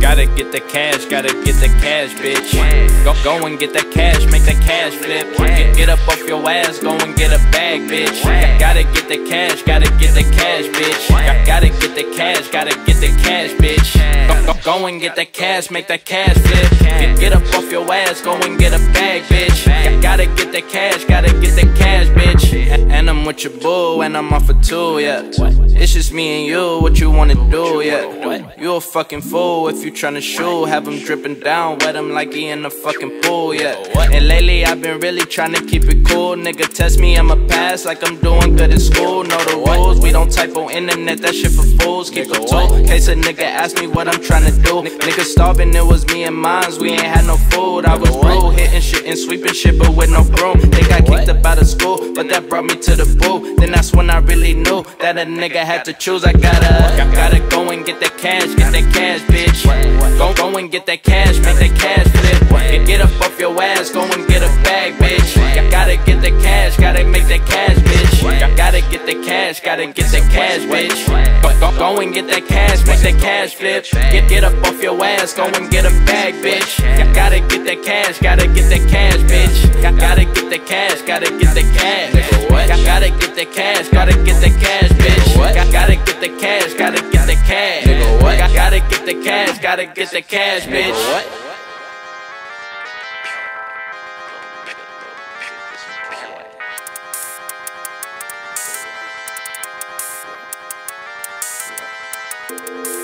Gotta get the cash, gotta get the cash, bitch. Go, go and get the cash, make the cash flip. Get, get up off your ass, go and get a bag, bitch. Gotta get the cash, gotta get the cash, bitch. Gotta get the cash, gotta get the cash, bitch. Go, and get that cash, make that cash flip. Get, get up off your ass, go and get a bag, bitch. Gotta get the cash, gotta get the cash, I'm with your boo, and I'm off for two, yeah. It's just me and you, what you wanna do, yeah. You a fucking fool if you tryna shoot. Have him dripping down, wet him like he in the fucking pool, yeah. And lately I've been really tryna keep it cool. Nigga test me, I'ma pass like I'm doing good in school. Know the rules, we don't type on internet, that shit for fools. Keep it tool, case a nigga ask me what I'm tryna do. Nigga starving, it was me and mines, we ain't had no food. I was rude, hitting shit and sweeping shit, but with no broom. They got kicked out of school, but that brought me to the boo. Then that's when I really knew that a nigga had to choose. I gotta, gotta go and get that cash, get that cash, bitch. Go, go and get that cash, make that cash flip. Get, get up off your ass, go and get a bag, bitch. Gotta get the cash, gotta make that cash, bitch. Gotta get the cash, gotta get the cash, bitch. Go, go, go and get that cash, make that cash flip. Get, get up off your ass, go and get a bag, bitch. Gotta get that cash, gotta get that cash, bitch. Gotta get the cash, gotta get the cash. Gotta get the cash, gotta get the cash, bitch. Gotta get the cash, gotta get the cash. Gotta get the cash, gotta get the cash, bitch. Thank